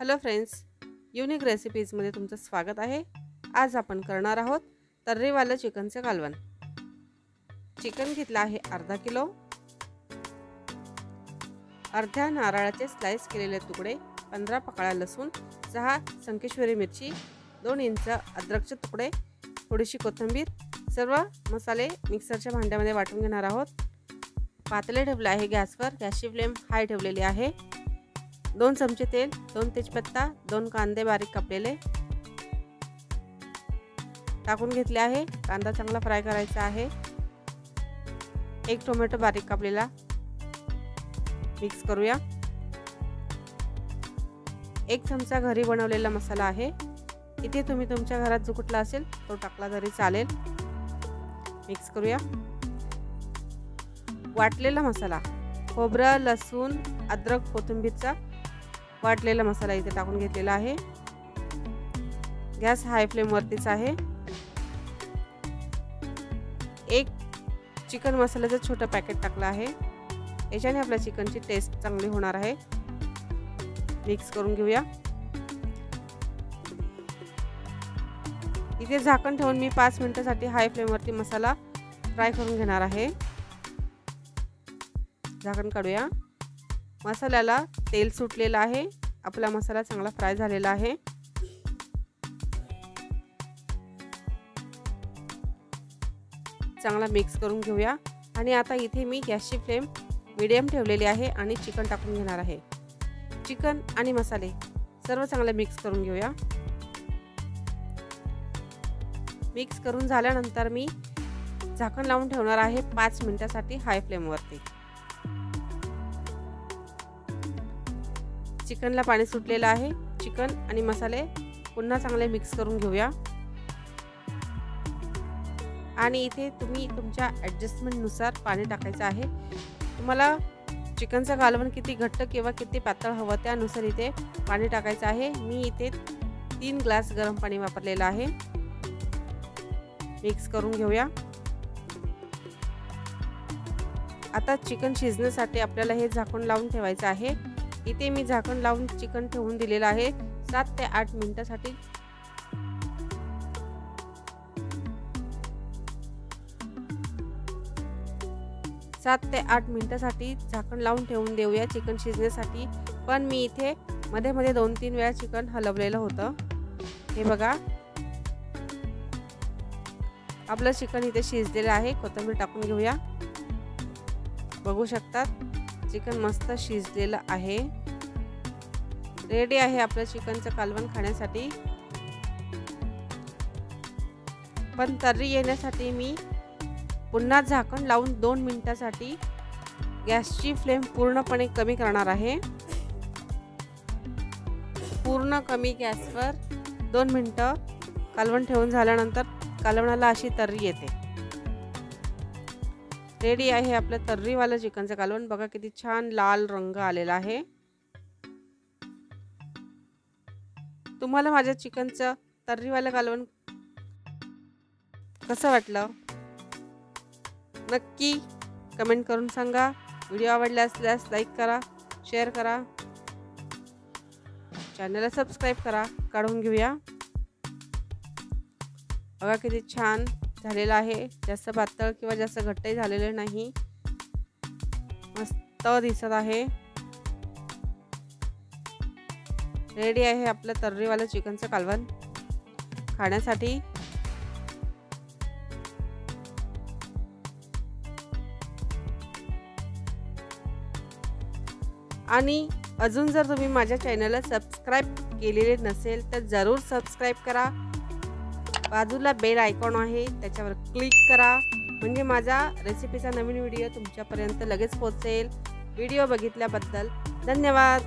Hello friends unique रेसिपीजमध्ये तुमचं स्वागत आहे. आज आपण करणार आहोत तर्रीवालं चिकनचं कालवण. चिकन घेतलं आहे अर्धा किलो. अर्ध्या नारळाचे स्लाइस केलेले तुकडे पंधरा पकळा लसूण सहा संकेश्वरी मिरची दोन इंच अद्रकचे तुकडे थोडीशी कोथिंबीर सर्व मसाले मिक्सरच्या भांड्यामध्ये वाटून घेणार आहोत. पातळे ठेवले आहे गॅसवर गॅसची फ्लेम हाय ठेवलेली आहे. दोन चमचे तेल दोन तेजपत्ता दोन कांदे बारीक कापलेले. टाकून घेतले आहे. कांदा चांगला फ्राय करायचा आहे. एक टोमॅटो बारीक कापलेला. मिक्स करूया. एक चमचा घरी बनवलेला मसाला आहे. इथे तुम्ही तुमच्या घरात जो कुठला असेल तो टाकला तरी चालेल. मिक्स करूया. वाटलेला मसाला. खोबरं लसूण अद्रक कोथिंबीरचा. वाटलेला मसाला इथे टाकून घेतलेला आहे. गॅस हाय फ्लेमवरतीच आहे. एक चिकन मसाल्याचं छोटं पॅकेट टाकलं आहे. याच्याने आपल्या चिकनची टेस्ट चांगली होणार आहे. मिक्स करून घेऊया. इथे झाकण ठेवून मी पाच मिनटासाठी हाय फ्लेमवरती मसाला फ्राय करून घेणार आहे. झाकण काढूया. मसाल्याला तेल सुटलेलं आहे. आपला मसाला चांगला फ्राय झालेला आहे. चांगला मिक्स करून घेऊया. आणि आता इथे मी गॅसची फ्लेम मिडियम ठेवलेली आहे आणि चिकन टाकून घेणार आहे. चिकन आणि मसाले सर्व चांगले मिक्स करून घेऊया. मिक्स करून झाल्यानंतर मी झाकण लावून ठेवणार आहे पाच मिनिटासाठी हाय फ्लेमवरती. चिकनला पाणी सुटलेलं आहे. चिकन आणि मसाले पुन्हा चांगले मिक्स करून घेऊया. आणि इथे तुम्ही तुमच्या ॲडजस्टमेंटनुसार पाणी टाकायचं आहे. तुम्हाला चिकनचं कालवण किती घट्ट किंवा किती पातळ हवं त्यानुसार इथे पाणी टाकायचं आहे. मी इथे तीन ग्लास गरम पाणी वापरलेलं आहे. मिक्स करून घेऊया. आता चिकन शिजण्यासाठी आपल्याला हे झाकण लावून ठेवायचं आहे. इथे मी झाकण लावून चिकन ठेवून दिलेलं आहे. सात ते आठ मिनिटासाठी. सात ते आठ मिनिटासाठी झाकण लावून ठेवून देऊया चिकन शिजण्यासाठी. पण मी इथे मध्ये मध्ये दोन तीन वेळा चिकन हलवलेलं होतं. हे बघा. आपलं चिकन इथे शिजलेलं आहे. कोथिंबीर टाकून घेऊया. बघू शकतात. चिकन मस्त शिजलेलं आहे. रेडी आहे आपलं चिकनचं कालवण खाण्यासाठी. पण तर्री येण्यासाठी मी पुन्हा झाकण लावून दोन मिनटासाठी गॅसची फ्लेम पूर्णपणे कमी करणार आहे. पूर्ण कमी गॅसवर दोन मिनटं कालवण ठेवून झाल्यानंतर कालवणाला अशी तर्री येते. रेडी आहे आपलं तर्रीवालं चिकनचं कालवण. बघा किती छान लाल रंग आलेला आहे. तुम्हाला माझ्या चिकनचं तर्रीवालं कालवण कसं वाटलं? नक्की कमेंट करून सांगा. व्हिडिओ आवडला असल्यास लाईक करा शेअर करा. चॅनलला सबस्क्राईब करा काढून घेऊया. बघा किती छान झालेलं आहे. जास्त पातळ किंवा जास्त घट्टही झालेलं नाही. मस्त दिसत आहे. रेडी आहे आपलं तर्रीवालं चिकनचं कालवण खाण्यासाठी. आणि अजून जर तुम्ही माझ्या चॅनलला सबस्क्राईब केलेले नसेल तर जरूर सबस्क्राईब करा. बाजूला बेल आयकॉन आहे त्याच्यावर क्लिक करा. म्हणजे माझा रेसिपीचा नवीन व्हिडिओ तुमच्यापर्यंत लगेच पोहोचेल. व्हिडिओ बघितल्याबद्दल धन्यवाद.